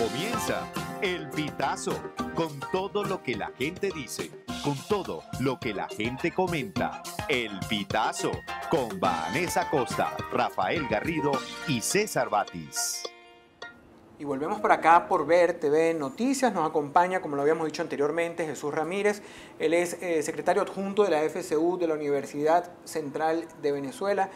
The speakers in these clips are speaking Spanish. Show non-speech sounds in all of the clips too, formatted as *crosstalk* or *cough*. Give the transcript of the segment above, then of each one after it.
comienza El Pitazo, con todo lo que la gente dice, con todo lo que la gente comenta. El Pitazo, con Vanessa Costa, Rafael Garrido y César Batis. Y volvemos por acá por Ver TV Noticias. Nos acompaña, como lo habíamos dicho anteriormente, Jesús Ramírez. Él es eh, secretario adjunto de la FCU de la Universidad Central de Venezuela.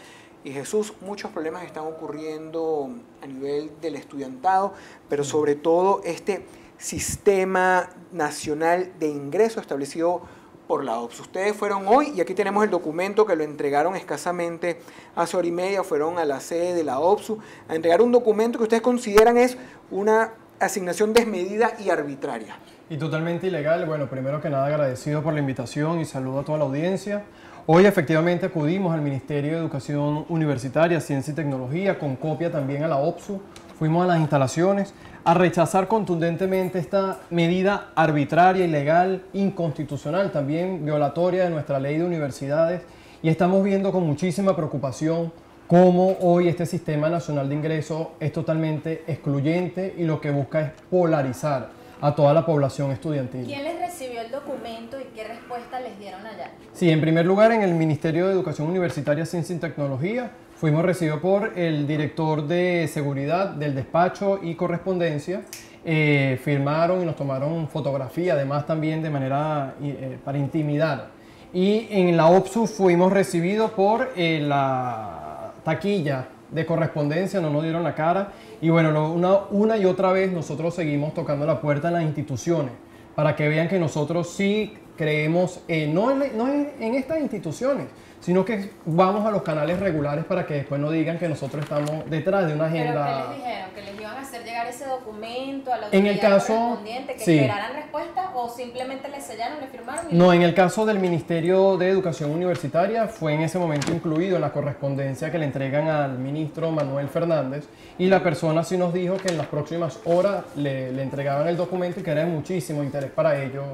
Y Jesús, muchos problemas están ocurriendo a nivel del estudiantado, pero sobre todo este sistema nacional de ingreso establecido por la OPS. Ustedes fueron hoy y aquí tenemos el documento que lo entregaron escasamente hace hora y media, fueron a la sede de la OPSU a entregar un documento que ustedes consideran es una asignación desmedida y arbitraria. Y totalmente ilegal. Bueno, primero que nada agradecido por la invitación y saludo a toda la audiencia. Hoy efectivamente acudimos al Ministerio de Educación Universitaria, Ciencia y Tecnología, con copia también a la OPSU. Fuimos a las instalaciones a rechazar contundentemente esta medida arbitraria, ilegal, inconstitucional, también violatoria de nuestra ley de universidades. Y estamos viendo con muchísima preocupación cómo hoy este sistema nacional de ingreso es totalmente excluyente y lo que busca es polarizar a toda la población estudiantil. ¿Quién les recibió el documento y qué respuesta les dieron allá? Sí, en primer lugar en el Ministerio de Educación Universitaria, Ciencia y Tecnología fuimos recibidos por el director de seguridad del despacho y correspondencia. Eh, firmaron y nos tomaron fotografía, además también de manera eh, para intimidar. Y en la OPSU fuimos recibidos por eh, la taquilla de correspondencia, no nos dieron la cara. Y bueno, una, y otra vez nosotros seguimos tocando la puerta en las instituciones para que vean que nosotros sí creemos, no, no en estas instituciones, sino que vamos a los canales regulares para que después no digan que nosotros estamos detrás de una agenda. ¿Pero qué les dijeron? ¿Que les iban a hacer llegar ese documento a la en el caso, correspondiente? ¿Que esperaran respuesta o simplemente le sellaron, le firmaron? no, en el caso del Ministerio de Educación Universitaria fue en ese momento incluido en la correspondencia que le entregan al ministro Manuel Fernández y la persona sí nos dijo que en las próximas horas le, le entregaban el documento y que era de muchísimo interés para ellos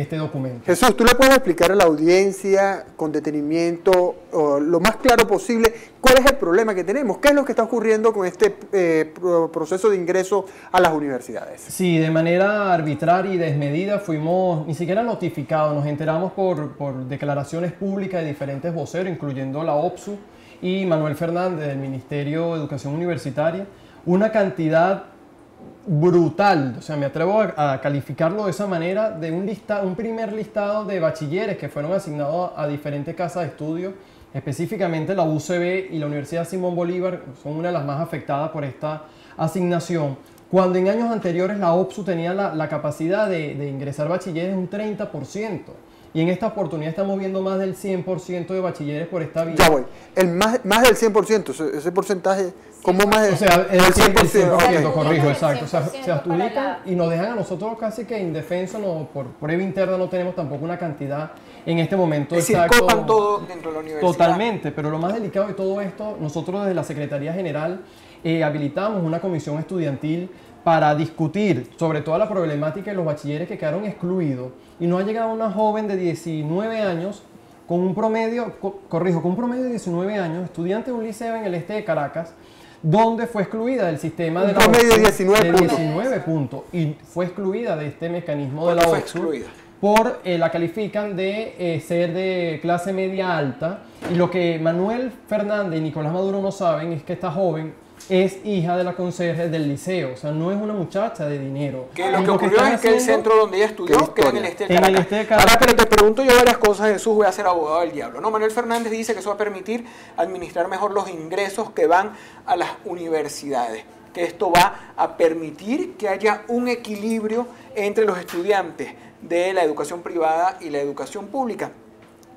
este documento. Jesús, ¿tú le puedes explicar a la audiencia con detenimiento, lo más claro posible, cuál es el problema que tenemos? ¿Qué es lo que está ocurriendo con este eh, proceso de ingreso a las universidades? Sí, de manera arbitraria y desmedida fuimos ni siquiera notificados, nos enteramos por, por declaraciones públicas de diferentes voceros, incluyendo la OPSU y Manuel Fernández del Ministerio de Educación Universitaria, una cantidad brutal, o sea, me atrevo a, calificarlo de esa manera, de un, un primer listado de bachilleres que fueron asignados a, diferentes casas de estudio, específicamente la UCB y la Universidad Simón Bolívar son una de las más afectadas por esta asignación. Cuando en años anteriores la OPSU tenía la, capacidad de, de, ingresar bachilleres un 30%. Y en esta oportunidad estamos viendo más del 100% de bachilleres por esta vía. Ya voy. El más, más del 100%, ese, porcentaje, ¿cómo más? O sea, el 100%, corrijo, exacto. O sea, se adjudican y nos dejan a nosotros casi que indefensos, no, por prueba interna no tenemos tampoco una cantidad en este momento es exacto. Decir, todo dentro de la universidad. Totalmente, pero lo más delicado de todo esto, nosotros desde la Secretaría General eh, habilitamos una comisión estudiantil para discutir sobre toda la problemática de los bachilleres que quedaron excluidos y nos ha llegado una joven de 19 años con un promedio, corrijo, con un promedio de 19 años, estudiante de un liceo en el este de Caracas, donde fue excluida del sistema de la promedio de 19, 19 puntos. y fue excluida de este mecanismo de la OXU por eh, la califican de eh, ser de clase media alta y lo que Manuel Fernández y Nicolás Maduro no saben es que esta joven es hija de la conserje del liceo, o sea, no es una muchacha de dinero. Que lo que ocurrió es que el centro donde ella estudió queda en el este de Caracas. En el este de Caracas. Ahora, pero te pregunto yo varias cosas, Jesús, voy a ser abogado del diablo. No, Manuel Fernández dice que eso va a permitir administrar mejor los ingresos que van a las universidades que esto va a permitir que haya un equilibrio entre los estudiantes de la educación privada y la educación pública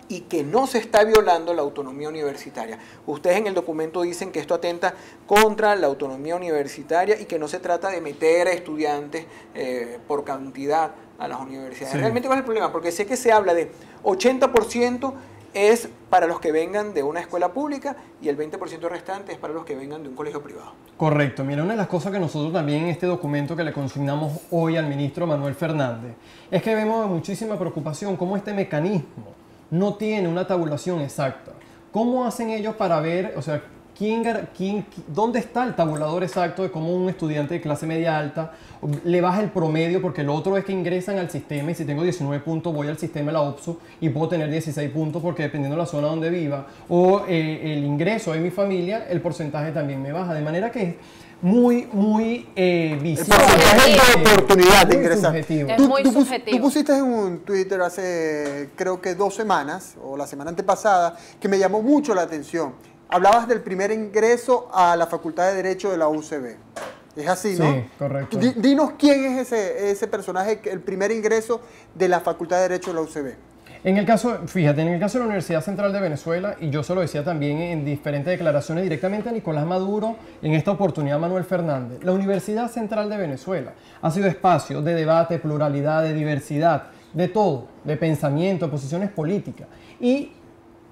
y que no se está violando la autonomía universitaria. Ustedes en el documento dicen que esto atenta contra la autonomía universitaria y que no se trata de meter a estudiantes eh, por cantidad a las universidades. Realmente, ¿cuál es el problema? Porque sé que se habla de 80% es para los que vengan de una escuela pública y el 20% restante es para los que vengan de un colegio privado. Correcto. Mira, una de las cosas que nosotros también en este documento que le consignamos hoy al ministro Manuel Fernández es que vemos muchísima preocupación cómo este mecanismo no tiene una tabulación exacta. ¿Cómo hacen ellos para ver, o sea, ¿quién, quién, ¿dónde está el tabulador exacto de cómo un estudiante de clase media alta le baja el promedio? Porque lo otro es que ingresan al sistema y si tengo 19 puntos voy al sistema de la OPSU y puedo tener 16 puntos porque dependiendo de la zona donde viva o eh, el ingreso de mi familia, el porcentaje también me baja. De manera que muy, muy eh, visible. de oportunidad de ingresar. Es muy subjetivo. Tú pusiste en un Twitter hace, creo que dos semanas, o la semana antepasada, que me llamó mucho la atención. Hablabas del primer ingreso a la Facultad de Derecho de la UCB. Es así, ¿no? Sí, correcto. dinos quién es ese, ese personaje, el primer ingreso de la Facultad de Derecho de la UCB. En el caso, fíjate, en el caso de la Universidad Central de Venezuela, y yo se lo decía también en diferentes declaraciones directamente a Nicolás Maduro, en esta oportunidad Manuel Fernández, la Universidad Central de Venezuela ha sido espacio de debate, pluralidad, de diversidad, de todo, de pensamiento, de posiciones políticas. Y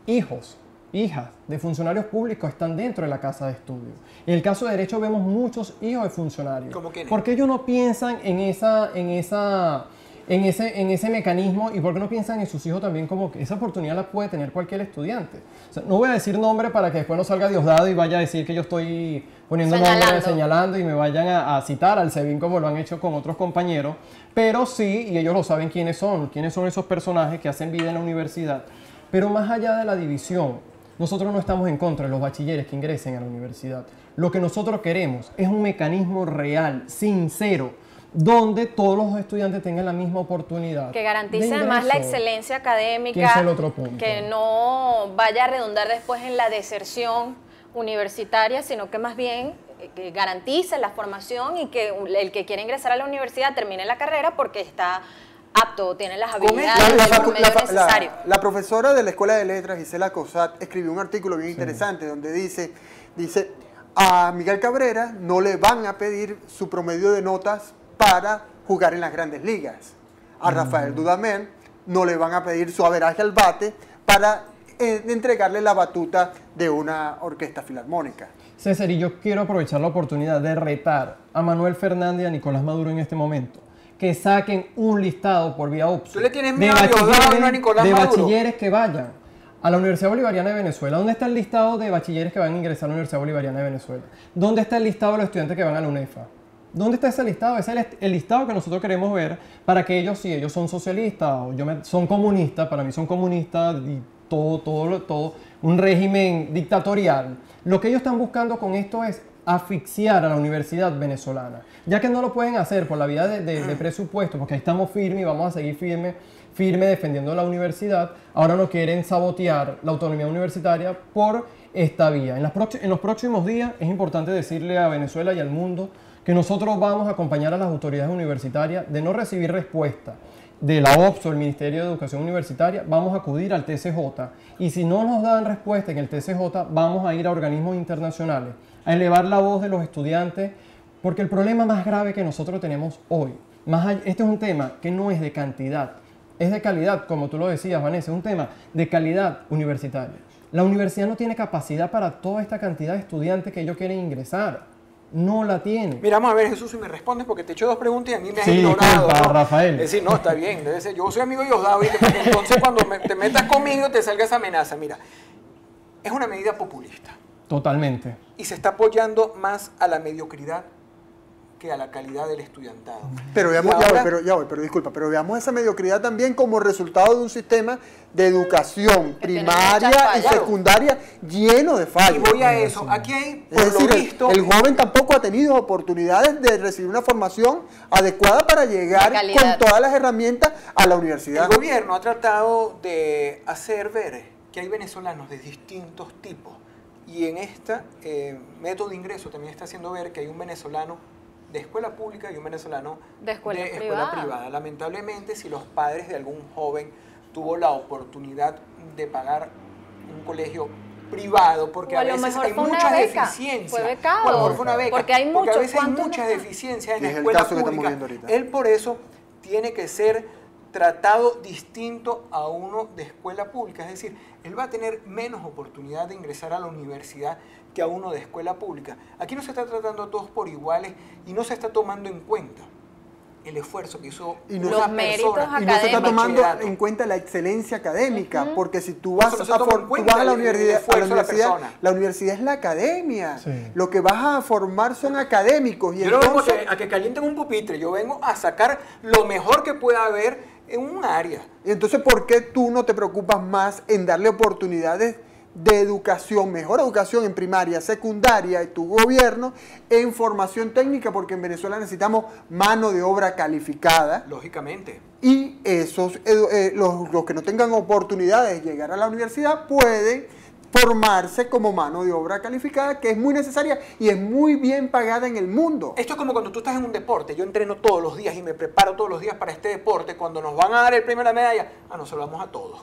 hijos, hijas de funcionarios públicos están dentro de la casa de estudio. En el caso de Derecho vemos muchos hijos de funcionarios. ¿Cómo Porque ellos no piensan en esa... En esa en ese, en ese mecanismo y por qué no piensan en sus hijos también como que esa oportunidad la puede tener cualquier estudiante. no voy a decir nombre para que después no salga Diosdado y vaya a decir que yo estoy poniendo nombre, señalando y me vayan a, citar al SEBIN como lo han hecho con otros compañeros, pero sí, y ellos lo saben quiénes son, quiénes son esos personajes que hacen vida en la universidad. Pero más allá de la división, nosotros no estamos en contra de los bachilleres que ingresen a la universidad. Lo que nosotros queremos es un mecanismo real, sincero, donde todos los estudiantes tengan la misma oportunidad. Que garantice además la excelencia académica. Que es el otro punto. Que no vaya a redundar después en la deserción universitaria, sino que más bien eh, que garantice la formación y que el que quiere ingresar a la universidad termine la carrera porque está apto, tiene las habilidades la, la, la, profesora de la Escuela de Letras, Gisela Cosat, escribió un artículo bien interesante donde dice, dice, a Miguel Cabrera no le van a pedir su promedio de notas para jugar en las grandes ligas. A Rafael Dudamel no le van a pedir su averaje al bate para eh, entregarle la batuta de una orquesta filarmónica. César, y yo quiero aprovechar la oportunidad de retar a Manuel Fernández y a Nicolás Maduro en este momento que saquen un listado por vía OPSU le tienes de, bachilleres, Nicolás de bachilleres que vayan a la Universidad Bolivariana de Venezuela. ¿Dónde está el listado de bachilleres que van a ingresar a la Universidad Bolivariana de Venezuela? ¿Dónde está el listado de los estudiantes que van a la UNEFA? ¿Dónde está ese listado? Ese es el, listado que nosotros queremos ver para que ellos, si ellos son socialistas o yo son comunistas, para mí son comunistas y todo, todo, todo, un régimen dictatorial. Lo que ellos están buscando con esto es asfixiar a la universidad venezolana, ya que no lo pueden hacer por la vía de, presupuesto, porque ahí estamos firmes y vamos a seguir firmes firme defendiendo la universidad, ahora no quieren sabotear la autonomía universitaria por esta vía. En, en los próximos días es importante decirle a Venezuela y al mundo que nosotros vamos a acompañar a las autoridades universitarias de no recibir respuesta de la OPSO, el Ministerio de Educación Universitaria, vamos a acudir al TCJ y si no nos dan respuesta en el TCJ, vamos a ir a organismos internacionales a elevar la voz de los estudiantes, porque el problema más grave que nosotros tenemos hoy, más este es un tema que no es de cantidad, es de calidad, como tú lo decías, Vanessa, es un tema de calidad universitaria. La universidad no tiene capacidad para toda esta cantidad de estudiantes que ellos quieren ingresar no la tiene. Mira, vamos a ver, Jesús, si me respondes, porque te he hecho dos preguntas y a mí me has sí, ignorado. ¿no? Rafael. Es decir, no, está bien, debe ser, yo soy amigo de Diosdado, y entonces cuando te metas conmigo te salga esa amenaza. Mira, es una medida populista. Totalmente. Y se está apoyando más a la mediocridad que a la calidad del estudiantado. Pero veamos, ya voy, pero ya voy, pero disculpa, pero veamos esa mediocridad también como resultado de un sistema de educación primaria y secundaria lleno de fallos. Y voy a eso, aquí hay, por es decir, visto, el, joven tampoco ha tenido oportunidades de recibir una formación adecuada para llegar con todas las herramientas a la universidad. El gobierno ha tratado de hacer ver que hay venezolanos de distintos tipos y en este método de ingreso también está haciendo ver que hay un venezolano de escuela pública y un venezolano de escuela, privada. Lamentablemente, si los padres de algún joven tuvo la oportunidad de pagar un colegio privado, porque a, veces hay muchas deficiencias. Fue becado. fue una beca. Porque hay a veces hay muchas deficiencias en la escuela pública. Él por eso tiene que ser tratado distinto a uno de escuela pública. Es decir, él va a tener menos oportunidad de ingresar a la universidad que a uno de escuela pública. Aquí no se está tratando a todos por iguales y no se está tomando en cuenta el esfuerzo que hizo y no, los méritos y no se está tomando en cuenta la excelencia académica, porque si tú vas, a, la universidad, la, universidad es la academia. Lo que vas a formar son académicos. Y yo no vengo a que calienten un pupitre, yo vengo a sacar lo mejor que pueda haber en un área. Entonces, ¿por qué tú no te preocupas más en darle oportunidades de educación, mejor educación en primaria, secundaria y tu gobierno en formación técnica, porque en Venezuela necesitamos mano de obra calificada. Lógicamente. Y esos, eh, los, los que no tengan oportunidades de llegar a la universidad pueden formarse como mano de obra calificada, que es muy necesaria y es muy bien pagada en el mundo. Esto es como cuando tú estás en un deporte, yo entreno todos los días y me preparo todos los días para este deporte, cuando nos van a dar el premio de la medalla, ah, nos salvamos a todos.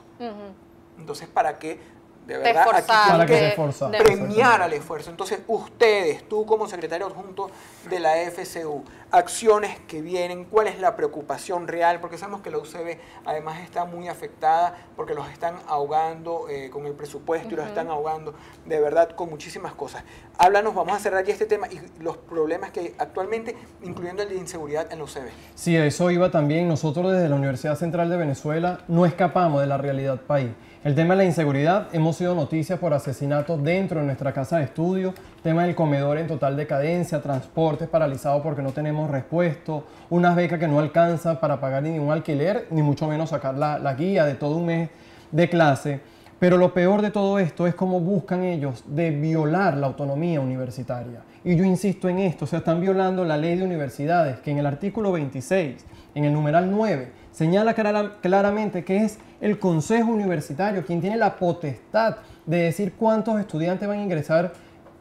Entonces, ¿para qué de verdad, para que premiar al esfuerzo. Entonces, ustedes, tú como secretario adjunto de la FCU, acciones que vienen, cuál es la preocupación real, porque sabemos que la UCB además está muy afectada porque los están ahogando eh, con el presupuesto y los están ahogando de verdad con muchísimas cosas. Háblanos, vamos a cerrar ya este tema y los problemas que hay actualmente, incluyendo el de inseguridad en la UCB. Sí, eso iba también. Nosotros desde la Universidad Central de Venezuela no escapamos de la realidad país. El tema de la inseguridad, hemos sido noticias por asesinatos dentro de nuestra casa de estudio, tema del comedor en total decadencia, transportes paralizados porque no tenemos repuesto, unas becas que no alcanzan para pagar ni un alquiler, ni mucho menos sacar la, la guía de todo un mes de clase. Pero lo peor de todo esto es cómo buscan ellos de violar la autonomía universitaria. Y yo insisto en esto, o sea, están violando la ley de universidades, que en el artículo 26, en el numeral 9, señala claramente que es el Consejo Universitario quien tiene la potestad de decir cuántos estudiantes van a ingresar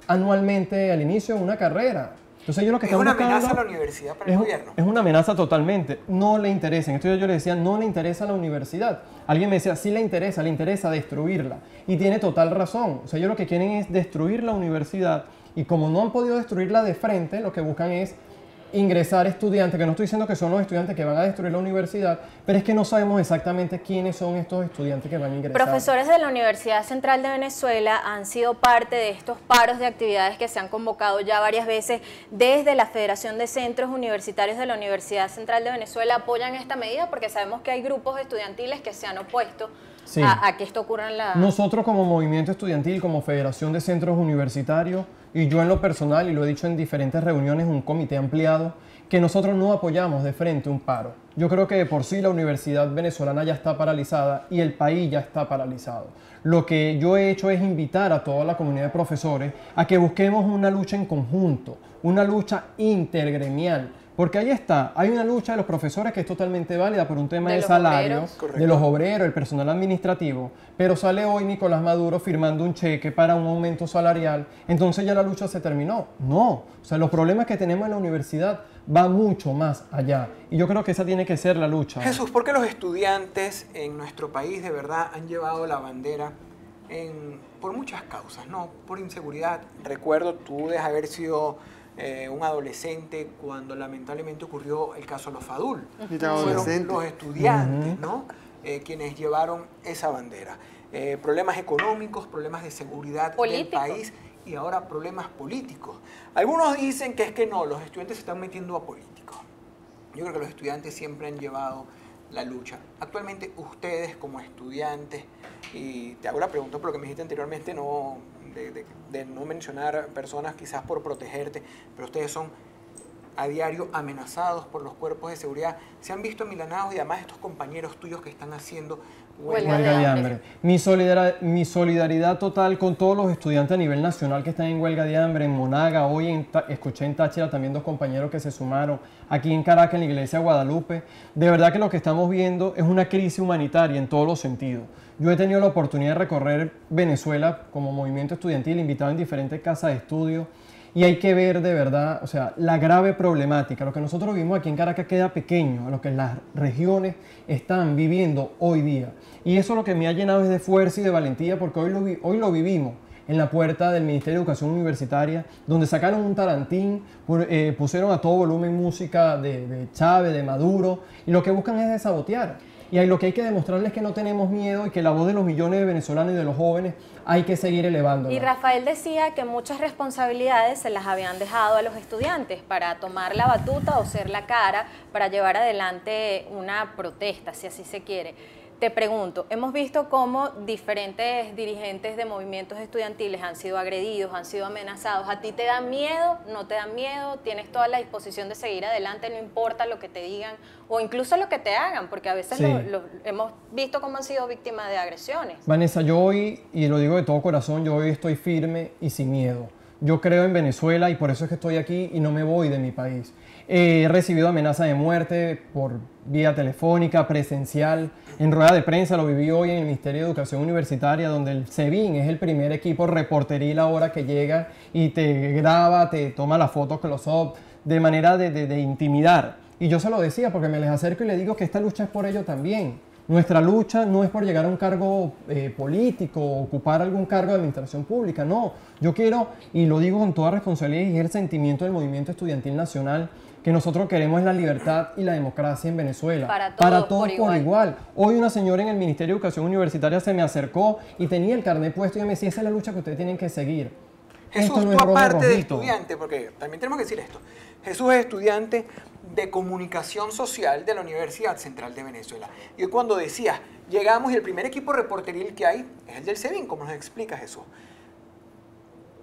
anualmente al inicio de una carrera. Entonces, yo lo que es una amenaza a la universidad para el gobierno. Es una amenaza totalmente. No le interesa. En esto yo le decía, no le interesa a la universidad. Alguien me decía, sí le interesa, le interesa destruirla. Y tiene total razón. O sea, ellos lo que quieren es destruir la universidad. Y como no han podido destruirla de frente, lo que buscan es ingresar estudiantes, que no estoy diciendo que son los estudiantes que van a destruir la universidad, pero es que no sabemos exactamente quiénes son estos estudiantes que van a ingresar. Profesores de la Universidad Central de Venezuela han sido parte de estos paros de actividades que se han convocado ya varias veces desde la Federación de Centros Universitarios de la Universidad Central de Venezuela. Apoyan esta medida porque sabemos que hay grupos estudiantiles que se han opuesto a, que esto ocurra en la... Nosotros como movimiento estudiantil, como Federación de Centros Universitarios, y yo en lo personal, y lo he dicho en diferentes reuniones, un comité ampliado, que nosotros no apoyamos de frente un paro. Yo creo que de por sí la universidad venezolana ya está paralizada y el país ya está paralizado. Lo que yo he hecho es invitar a toda la comunidad de profesores a que busquemos una lucha en conjunto, una lucha intergremial porque ahí está, hay una lucha de los profesores que es totalmente válida por un tema de, salario, de los obreros, el personal administrativo, pero sale hoy Nicolás Maduro firmando un cheque para un aumento salarial, entonces ya la lucha se terminó. No, o sea, los problemas que tenemos en la universidad van mucho más allá y yo creo que esa tiene que ser la lucha. Jesús, ¿por qué los estudiantes en nuestro país de verdad han llevado la bandera por muchas causas, ¿no? Por inseguridad. Recuerdo tú de haber sido eh, un adolescente cuando lamentablemente ocurrió el caso de los Fadul. Fueron los estudiantes, ¿no? Eh, quienes llevaron esa bandera. Eh, problemas económicos, problemas de seguridad del país y ahora problemas políticos. Algunos dicen que es que no, los estudiantes se están metiendo a políticos. Yo creo que los estudiantes siempre han llevado la lucha. Actualmente ustedes como estudiantes, y te hago la pregunta por lo que me dijiste anteriormente, no, de, no mencionar personas quizás por protegerte, pero ustedes son a diario amenazados por los cuerpos de seguridad. Se han visto milanados y además estos compañeros tuyos que están haciendo huelga, de, hambre. Mi, solidaridad, mi solidaridad total con todos los estudiantes a nivel nacional que están en huelga de hambre, en Monaga, hoy en, escuché en Táchira también dos compañeros que se sumaron, aquí en Caracas, en la iglesia de Guadalupe. De verdad que lo que estamos viendo es una crisis humanitaria en todos los sentidos. Yo he tenido la oportunidad de recorrer Venezuela como movimiento estudiantil, invitado en diferentes casas de estudio, y hay que ver de verdad, o sea, la grave problemática. Lo que nosotros vimos aquí en Caracas queda pequeño a lo que las regiones están viviendo hoy día. Y eso lo que me ha llenado es de fuerza y de valentía, porque hoy lo, hoy lo vivimos en la puerta del Ministerio de Educación Universitaria, donde sacaron un tarantín, eh, pusieron a todo volumen música de, de Chávez, de Maduro, y lo que buscan es sabotear. Y ahí lo que hay que demostrarles es que no tenemos miedo y que la voz de los millones de venezolanos y de los jóvenes hay que seguir elevando. Y Rafael decía que muchas responsabilidades se las habían dejado a los estudiantes para tomar la batuta o ser la cara para llevar adelante una protesta, si así se quiere. Te pregunto, hemos visto cómo diferentes dirigentes de movimientos estudiantiles han sido agredidos, han sido amenazados. ¿A ti te da miedo? ¿No te da miedo? ¿Tienes toda la disposición de seguir adelante? No importa lo que te digan o incluso lo que te hagan, porque a veces lo, hemos visto cómo han sido víctimas de agresiones. Vanessa, yo hoy, y lo digo de todo corazón, yo hoy estoy firme y sin miedo. Yo creo en Venezuela y por eso es que estoy aquí y no me voy de mi país. He recibido amenazas de muerte por vía telefónica, presencial. En rueda de prensa lo viví hoy en el Ministerio de Educación Universitaria, donde el SEBIN es el primer equipo reporteril ahora que llega y te graba, te toma las fotos close-up, de manera de, intimidar. Y yo se lo decía porque me les acerco y le digo que esta lucha es por ello también. Nuestra lucha no es por llegar a un cargo eh, político ocupar algún cargo de administración pública, no. Yo quiero, y lo digo con toda responsabilidad, y es el sentimiento del movimiento estudiantil nacional, que nosotros queremos la libertad y la democracia en Venezuela. Para todos, por, igual. Hoy una señora en el Ministerio de Educación Universitaria se me acercó y tenía el carnet puesto y me decía, esa es la lucha que ustedes tienen que seguir. Jesús, esto no tú aparte de estudiante, porque también tenemos que decir esto, Jesús es estudiante de comunicación social de la Universidad Central de Venezuela. Y cuando decía, llegamos y el primer equipo reporteril que hay es el del SEBIN, como nos explica Jesús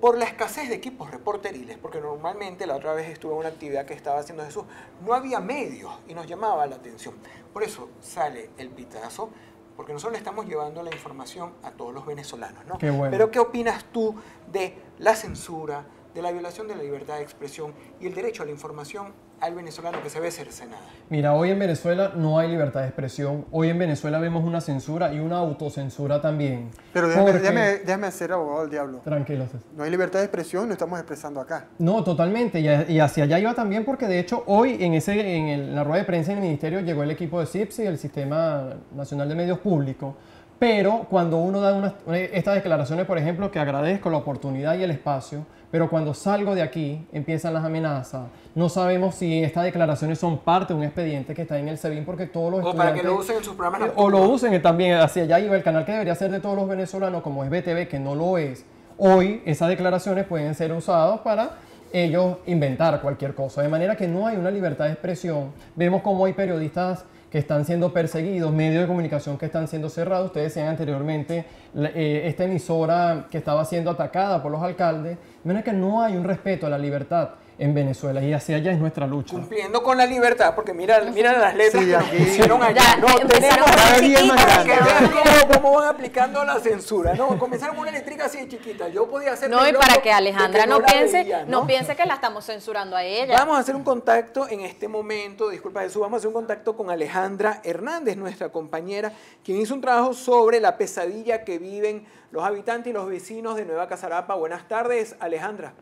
por la escasez de equipos reporteriles, porque normalmente la otra vez estuve en una actividad que estaba haciendo Jesús, no había medios y nos llamaba la atención. Por eso sale el pitazo, porque nosotros le estamos llevando la información a todos los venezolanos. ¿no? Pero ¿qué opinas tú de la censura, de la violación de la libertad de expresión y el derecho a la información al venezolano que se ve cercenada? Mira, hoy en Venezuela no hay libertad de expresión. Hoy en Venezuela vemos una censura y una autocensura también. Pero déjame, déjame, ser abogado del diablo. Tranquilo. No hay libertad de expresión, no estamos expresando acá. No, totalmente. Y, hacia allá iba también porque de hecho hoy en, ese, en la rueda de prensa en el ministerio llegó el equipo de CIPSI, el Sistema Nacional de Medios Públicos. Pero cuando uno da estas declaraciones, por ejemplo, que agradezco la oportunidad y el espacio, pero cuando salgo de aquí empiezan las amenazas. No sabemos si estas declaraciones son parte de un expediente que está en el SEBIN porque todos los o para que lo usen en sus programas. Eh, o lo usen también hacia allá iba el canal que debería ser de todos los venezolanos como es BTV que no lo es. Hoy esas declaraciones pueden ser usadas para ellos inventar cualquier cosa. De manera que no hay una libertad de expresión. Vemos cómo hay periodistas que están siendo perseguidos, medios de comunicación que están siendo cerrados. Ustedes decían anteriormente eh, esta emisora que estaba siendo atacada por los alcaldes. De que no hay un respeto a la libertad en Venezuela y hacia allá es nuestra lucha. Cumpliendo con la libertad, porque mira, mira las letras que nos pusieron allá. no, tenemos cada día más Que vean cómo, van aplicando la censura. No, comenzaron con una eléctrica así chiquita. Yo podía hacer. No, y para que Alejandra no, piense, ¿no? piense que la estamos censurando a ella. Vamos a hacer un contacto en este momento, disculpa Jesús, vamos a hacer un contacto con Alejandra Hernández, nuestra compañera, quien hizo un trabajo sobre la pesadilla que viven los habitantes y los vecinos de Nueva Casarapa. Buenas tardes, Alejandra.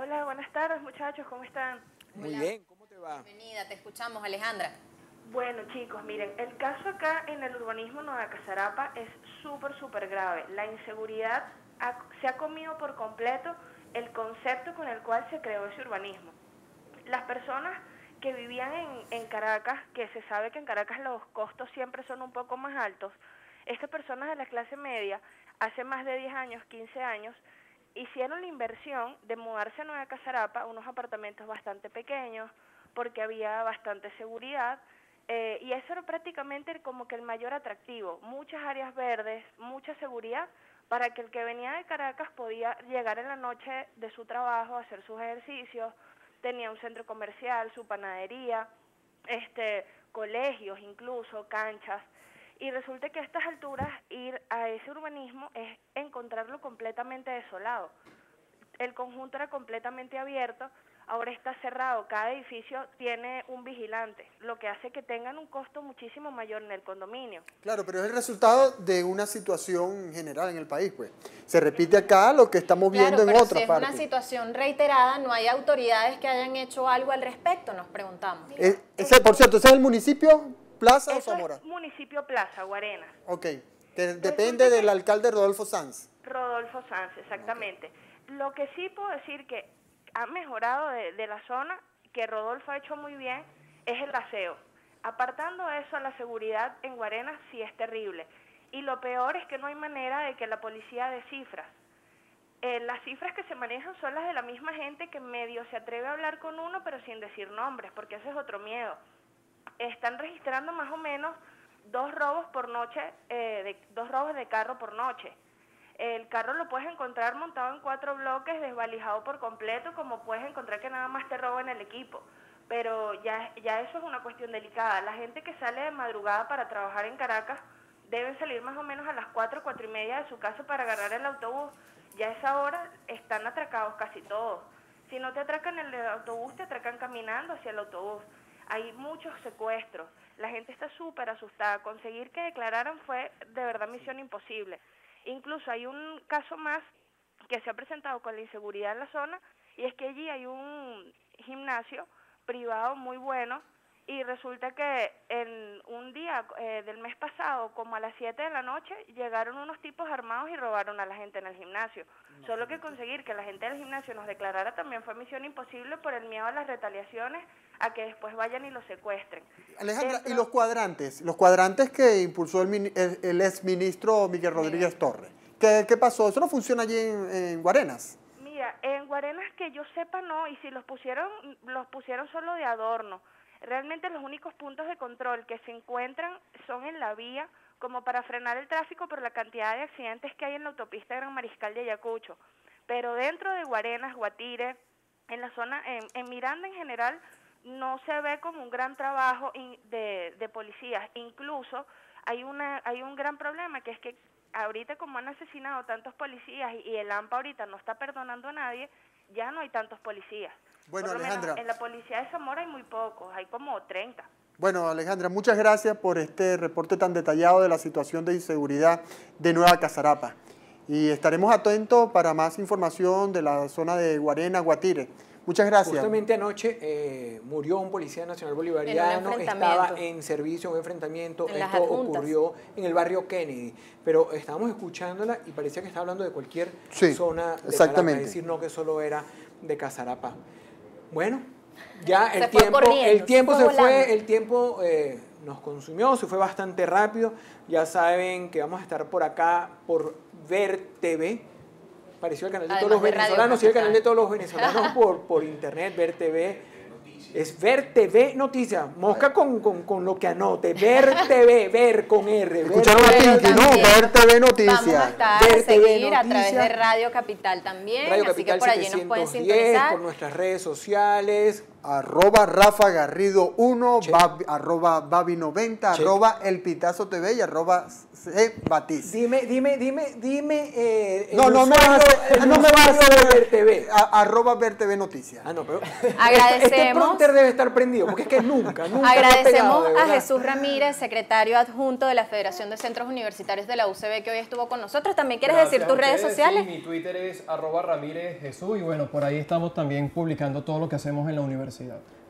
Hola, buenas tardes muchachos, ¿cómo están? Muy bien, ¿cómo te va? Bienvenida, te escuchamos Alejandra. Bueno chicos, miren, el caso acá en el urbanismo Nueva Casarapa es súper, súper grave. La inseguridad se ha comido por completo el concepto con el cual se creó ese urbanismo. Las personas que vivían en, en Caracas, que se sabe que en Caracas los costos siempre son un poco más altos, estas personas de la clase media, hace más de 10 años, 15 años, hicieron la inversión de mudarse a Nueva Casarapa, unos apartamentos bastante pequeños, porque había bastante seguridad, eh, y eso era prácticamente como que el mayor atractivo, muchas áreas verdes, mucha seguridad, para que el que venía de Caracas podía llegar en la noche de su trabajo, hacer sus ejercicios, tenía un centro comercial, su panadería, este, colegios incluso, canchas, y resulta que a estas alturas ir a ese urbanismo es encontrarlo completamente desolado. El conjunto era completamente abierto, ahora está cerrado, cada edificio tiene un vigilante, lo que hace que tengan un costo muchísimo mayor en el condominio. Claro, pero es el resultado de una situación general en el país, pues. Se repite acá lo que estamos viendo en otra parte. Si es una situación reiterada, no hay autoridades que hayan hecho algo al respecto, nos preguntamos. Eh, ese, por cierto, ¿ese es el municipio ¿Plaza o Zamora? Es municipio Plaza, Guarena. Ok, que depende del alcalde Rodolfo Sanz. Rodolfo Sanz, exactamente. Lo que sí puedo decir que ha mejorado de, la zona, que Rodolfo ha hecho muy bien, es el aseo. Apartando eso, la seguridad en Guarenas sí es terrible. Y lo peor es que no hay manera de que la policía dé cifras. Eh, las cifras que se manejan son las de la misma gente que medio se atreve a hablar con uno pero sin decir nombres, porque ese es otro miedo. Están registrando más o menos dos robos por noche, eh, de, dos robos de carro por noche. El carro lo puedes encontrar montado en cuatro bloques, desvalijado por completo, como puedes encontrar que nada más te roban el equipo. Pero ya, ya eso es una cuestión delicada. La gente que sale de madrugada para trabajar en Caracas deben salir más o menos a las cuatro, cuatro y media de su casa para agarrar el autobús. Ya a esa hora están atracados casi todos. Si no te atracan en el autobús, te atracan caminando hacia el autobús. Hay muchos secuestros. La gente está súper asustada. Conseguir que declararan fue de verdad misión imposible. Incluso hay un caso más que se ha presentado con la inseguridad en la zona y es que allí hay un gimnasio privado muy bueno y resulta que en un día eh, del mes pasado, como a las 7 de la noche, llegaron unos tipos armados y robaron a la gente en el gimnasio. Solo que conseguir que la gente del gimnasio nos declarara también fue misión imposible por el miedo a las retaliaciones, a que después vayan y los secuestren. Alejandra, ¿y los cuadrantes? Los cuadrantes que impulsó el, el, exministro Miguel Rodríguez Torres. ¿Qué, ¿Qué, pasó? ¿Eso no funciona allí en, en Guarenas? Mira, en Guarenas que yo sepa no, y si los pusieron, los pusieron solo de adorno Realmente los únicos puntos de control que se encuentran son en la vía, como para frenar el tráfico por la cantidad de accidentes que hay en la autopista Gran Mariscal de Ayacucho. Pero dentro de Guarenas, Guatire, en la zona, en, Miranda en general, no se ve como un gran trabajo de, de policías. Incluso hay, una, hay un gran problema, que es que ahorita como han asesinado tantos policías y, y el AMPA ahorita no está perdonando a nadie, ya no hay tantos policías. Bueno, Alejandra. en la policía de Zamora hay muy pocos, hay como 30. Bueno, Alejandra, muchas gracias por este reporte tan detallado de la situación de inseguridad de Nueva Casarapa. Y estaremos atentos para más información de la zona de Guarena, Guatire. Muchas gracias. Justamente anoche eh, murió un policía nacional bolivariano, estaba en servicio, un enfrentamiento. Esto ocurrió en el barrio Kennedy. Pero estábamos escuchándola y parecía que estaba hablando de cualquier zona de exactamente. es decir, no que solo era de Casarapa. Bueno, ya el tiempo, el tiempo se fue, el tiempo eh, nos consumió, se fue bastante rápido. Ya saben que vamos a estar por acá por Ver TV. Pareció el canal de todos los venezolanos, sí, el canal de todos los venezolanos *laughs* por, por internet, Ver TV es ver TV Noticias. Mosca con, con, con, lo que anote. Ver TV, ver con R. Escucharon a Pinky, ¿no? Ver TV Noticias. Vamos a estar ver a seguir a través de Radio Capital también. Radio así Capital que por allí nos pueden sintonizar. Por nuestras redes sociales arroba Rafa Garrido 1, arroba Babi 90, arroba El Pitazo TV y arroba C Batiz. Dime, dime, dime, dime. Eh, no, no, me vas a hacer, no me vas a hacer ver TV. arroba Ver TV Noticias. Ah, no, pero. *laughs* Agradecemos. Este debe estar prendido, porque es que nunca, nunca. Agradecemos a Jesús Ramírez, secretario adjunto de la Federación de Centros Universitarios de la UCB, que hoy estuvo con nosotros. ¿También quieres decir tus redes sociales? Sí, mi Twitter es arroba Ramírez Jesús y bueno, por ahí estamos también publicando todo lo que hacemos en la universidad.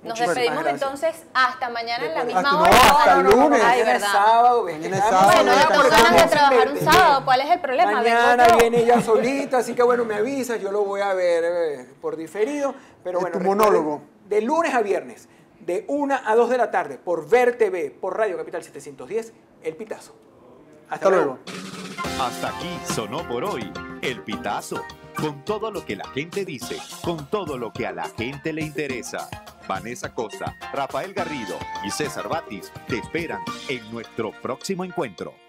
Nos despedimos entonces hasta mañana en la misma hora. No, hasta el lunes. Ay, ¿verdad? sábado, viene sábado. Bueno, ya tengo ganas de trabajar un sábado. ¿Cuál es el problema? Mañana viene ella solita, así que bueno, me avisas, yo lo voy a ver eh, por diferido. Pero bueno, tu monólogo. De lunes a viernes, de 1 a 2 de la tarde, por Ver TV, por Radio Capital 710, El Pitazo. Hasta, luego. Hasta aquí sonó por hoy El Pitazo con todo lo que la gente dice, con todo lo que a la gente le interesa. Vanessa Costa, Rafael Garrido y César Batis te esperan en nuestro próximo encuentro.